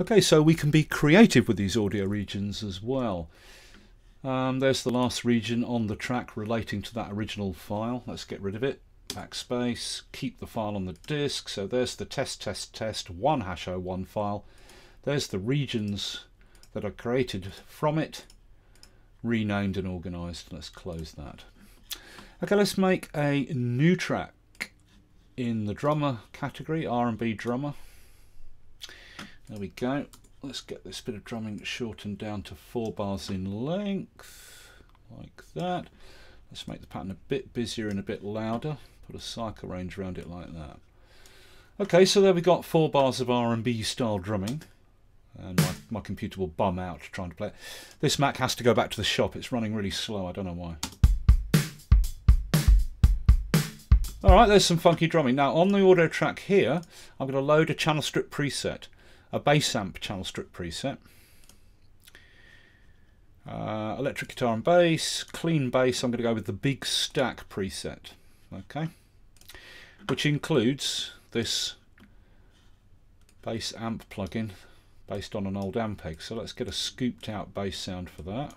Okay, so we can be creative with these audio regions as well. Um, there's the last region on the track relating to that original file. Let's get rid of it. Backspace, keep the file on the disk. So there's the test, test, test, one hash 01 file. There's the regions that are created from it, renamed and organized. Let's close that. Okay, let's make a new track in the drummer category, R&B drummer. There we go. Let's get this bit of drumming shortened down to four bars in length, like that. Let's make the pattern a bit busier and a bit louder. Put a cycle range around it like that. Okay, so there we got four bars of R&B style drumming. And my, my computer will bum out trying to play it. This Mac has to go back to the shop. It's running really slow. I don't know why. Alright, there's some funky drumming. Now on the audio track here, I'm going to load a channel strip preset a bass amp channel strip preset, uh, electric guitar and bass, clean bass, I'm going to go with the big stack preset, okay, which includes this bass amp plugin based on an old Ampeg. So let's get a scooped out bass sound for that.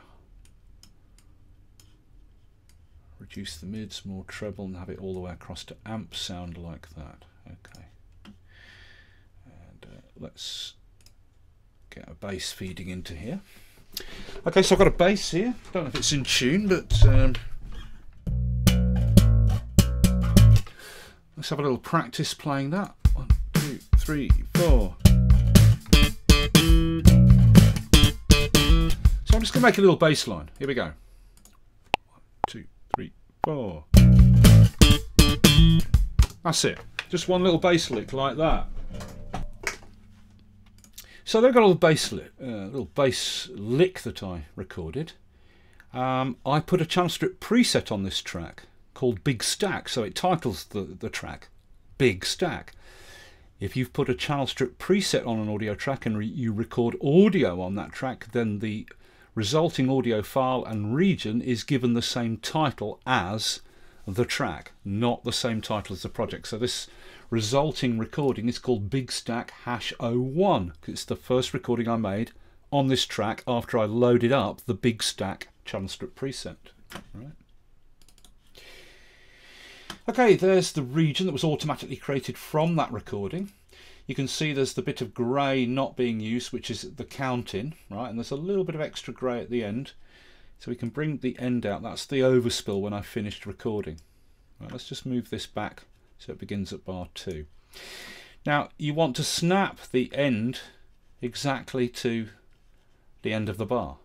Reduce the mids, more treble and have it all the way across to amp sound like that. Okay let's get a bass feeding into here. Okay, so I've got a bass here. Don't know if it's in tune, but um, let's have a little practice playing that. One, two, three, four. So I'm just going to make a little bass line. Here we go. One, two, three, four. That's it. Just one little bass lick like that. So they've got a little bass, li uh, little bass lick that I recorded. Um, I put a channel strip preset on this track called Big Stack, so it titles the, the track Big Stack. If you've put a channel strip preset on an audio track and re you record audio on that track, then the resulting audio file and region is given the same title as the track, not the same title as the project. So this resulting recording is called Big Stack Hash 01. Because it's the first recording I made on this track after I loaded up the Big Stack channel strip preset. Right. Okay, there's the region that was automatically created from that recording. You can see there's the bit of grey not being used, which is the counting, right? And there's a little bit of extra grey at the end. So we can bring the end out. That's the overspill when I finished recording. Right, let's just move this back so it begins at bar 2. Now you want to snap the end exactly to the end of the bar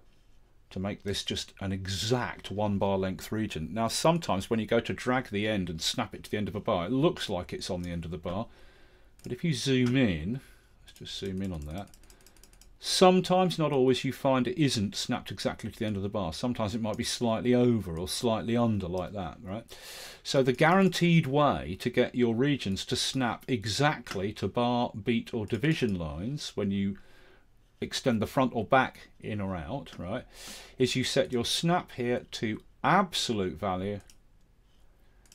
to make this just an exact one bar length region. Now sometimes when you go to drag the end and snap it to the end of a bar it looks like it's on the end of the bar but if you zoom in, let's just zoom in on that, Sometimes, not always, you find it isn't snapped exactly to the end of the bar. Sometimes it might be slightly over or slightly under like that, right? So the guaranteed way to get your regions to snap exactly to bar, beat or division lines when you extend the front or back in or out, right, is you set your snap here to absolute value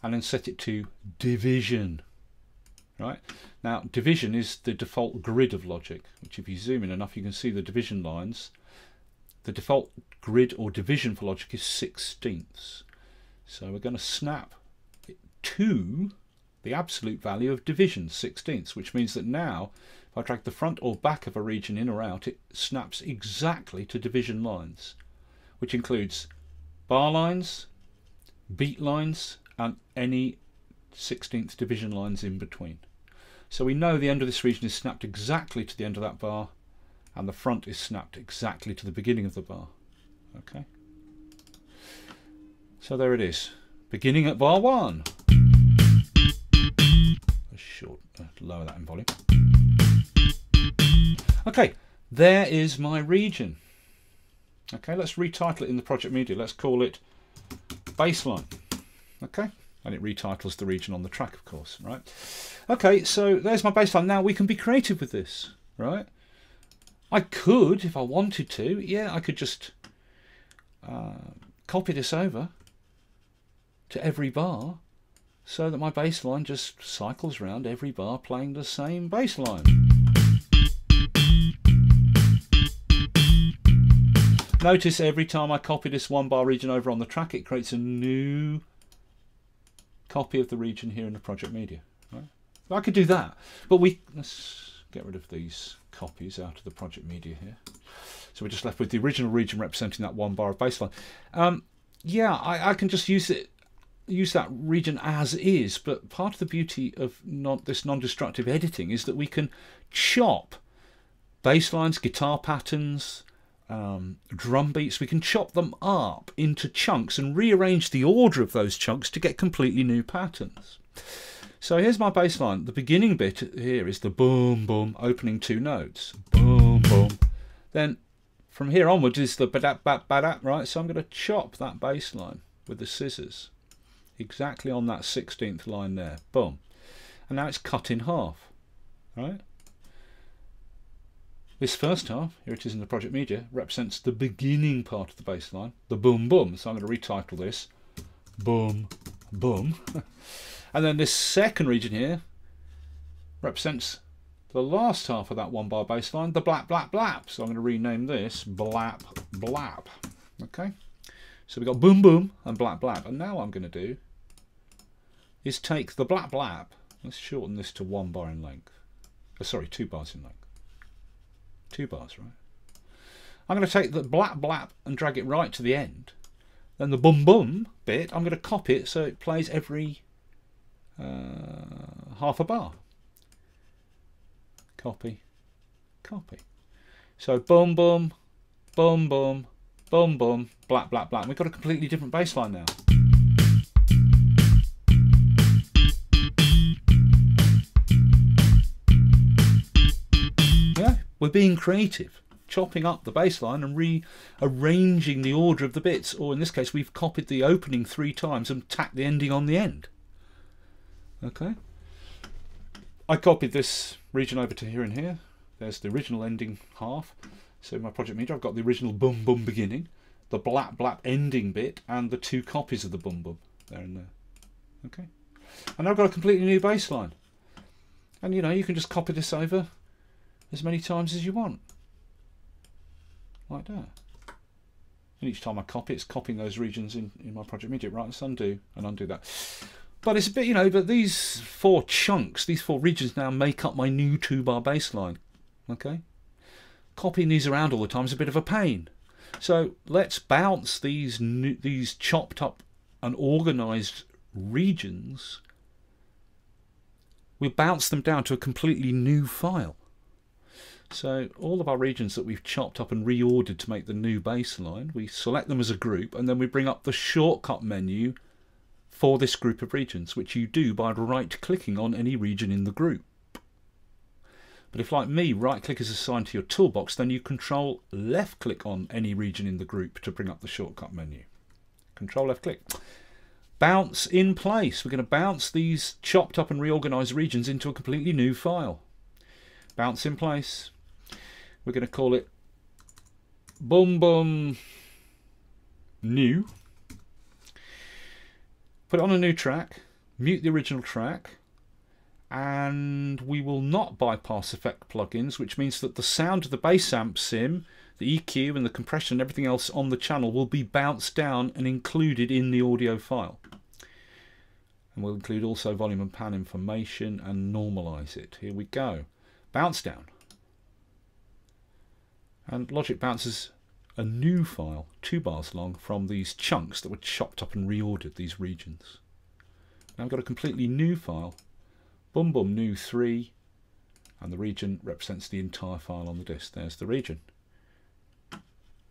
and then set it to division right? Now, division is the default grid of logic, which if you zoom in enough, you can see the division lines. The default grid or division for logic is sixteenths. So we're going to snap to the absolute value of division, sixteenths, which means that now, if I drag the front or back of a region in or out, it snaps exactly to division lines, which includes bar lines, beat lines, and any 16th division lines in between. So we know the end of this region is snapped exactly to the end of that bar and the front is snapped exactly to the beginning of the bar. Okay. So there it is. Beginning at bar 1. A Short, uh, lower that in volume. Okay, there is my region. Okay, let's retitle it in the project media. Let's call it bassline. Okay and it retitles the region on the track of course right? Okay so there's my bassline. Now we can be creative with this right? I could if I wanted to yeah I could just uh, copy this over to every bar so that my bass line just cycles around every bar playing the same bass line Notice every time I copy this one bar region over on the track, it creates a new copy of the region here in the project media. Right? I could do that, but we let's get rid of these copies out of the project media here. So we're just left with the original region representing that one bar of bassline. Um, yeah, I, I, can just use it, use that region as is. But part of the beauty of not this non-destructive editing is that we can chop basslines, guitar patterns, um, drum beats. We can chop them up into chunks and rearrange the order of those chunks to get completely new patterns. So here's my bass line. The beginning bit here is the boom boom opening two notes. Boom boom. Then from here onwards is the badap bat badap, right? So I'm going to chop that bass line with the scissors exactly on that 16th line there. Boom. And now it's cut in half, right? This first half, here it is in the project media, represents the beginning part of the bass line, the boom boom. So I'm going to retitle this boom boom. And then this second region here represents the last half of that one bar bass line, the blap, blap, blap. So I'm going to rename this blap, blap. Okay. So we've got boom, boom and blap, blap. And now what I'm going to do is take the blap, blap. Let's shorten this to one bar in length. Oh, sorry, two bars in length. Two bars, right? I'm going to take the blap, blap and drag it right to the end. Then the boom, boom bit, I'm going to copy it so it plays every uh, half a bar. Copy, copy. So boom, boom, boom, boom, boom, boom, black, black, black. We've got a completely different bass line now. We're being creative chopping up the bass line and rearranging the order of the bits, or in this case, we've copied the opening three times and tacked the ending on the end. Okay. I copied this region over to here and here. There's the original ending half. So in my project media, I've got the original boom boom beginning, the blap blap ending bit, and the two copies of the boom boom there and there. Okay. And I've got a completely new bass line. And you know, you can just copy this over as many times as you want. Like that. And each time I copy, it's copying those regions in, in my project media. Right, let's undo and undo that. But it's a bit, you know, but these four chunks, these four regions now make up my new two bar bassline. Okay? Copying these around all the time is a bit of a pain. So let's bounce these new, these chopped up and organized regions. We bounce them down to a completely new file. So all of our regions that we've chopped up and reordered to make the new bassline, we select them as a group and then we bring up the shortcut menu for this group of regions, which you do by right clicking on any region in the group. But if like me, right click is assigned to your toolbox, then you control left click on any region in the group to bring up the shortcut menu. Control left click. Bounce in place. We're going to bounce these chopped up and reorganized regions into a completely new file. Bounce in place. We're going to call it boom boom new put it on a new track, mute the original track, and we will not bypass effect plugins, which means that the sound of the bass amp sim, the EQ and the compression and everything else on the channel will be bounced down and included in the audio file. And we'll include also volume and pan information and normalize it. Here we go. Bounce down. And Logic bounces a new file, two bars long, from these chunks that were chopped up and reordered, these regions. Now I've got a completely new file, boom boom new 3, and the region represents the entire file on the disk. There's the region.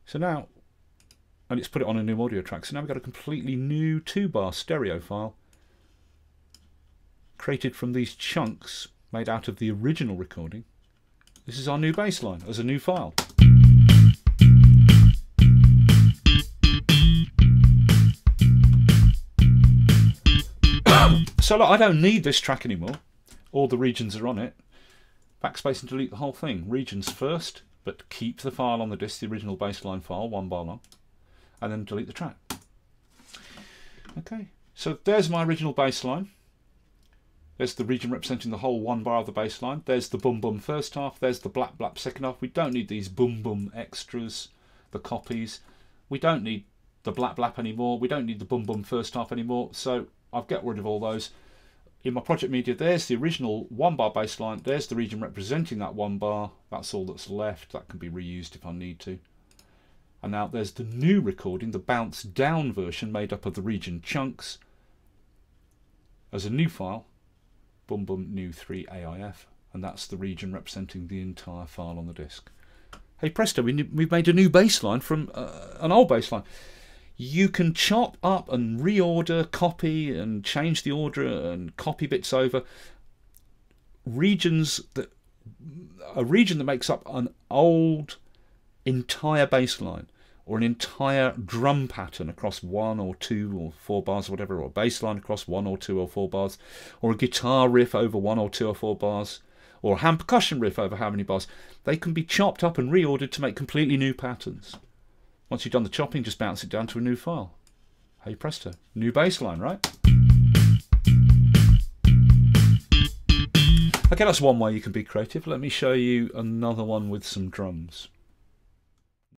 So now, and it's put it on a new audio track, so now we've got a completely new two bar stereo file created from these chunks made out of the original recording. This is our new bassline as a new file. So look, I don't need this track anymore. All the regions are on it. Backspace and delete the whole thing. Regions first, but keep the file on the disk, the original bassline file, one bar long, and then delete the track. Okay, so there's my original bassline. There's the region representing the whole one bar of the bassline. There's the boom boom first half. There's the blap blap second half. We don't need these boom boom extras. the copies. We don't need the blap blap anymore. We don't need the bum bum first half anymore. So I've got rid of all those. In my project media, there's the original one bar bassline. There's the region representing that one bar. That's all that's left. That can be reused if I need to. And now there's the new recording, the bounce down version made up of the region chunks as a new file, bum bum new 3 AIF, and that's the region representing the entire file on the disk. Hey presto, we, have made a new bassline from uh, an old bassline. You can chop up and reorder, copy and change the order and copy bits over. Regions that a region that makes up an old entire bass line or an entire drum pattern across one or two or four bars or whatever, or a bass line across one or two or four bars, or a guitar riff over one or two or four bars, or a hand percussion riff over how many bars, they can be chopped up and reordered to make completely new patterns. Once you've done the chopping, just bounce it down to a new file. Hey presto, new bass line, right? Okay, that's one way you can be creative. Let me show you another one with some drums.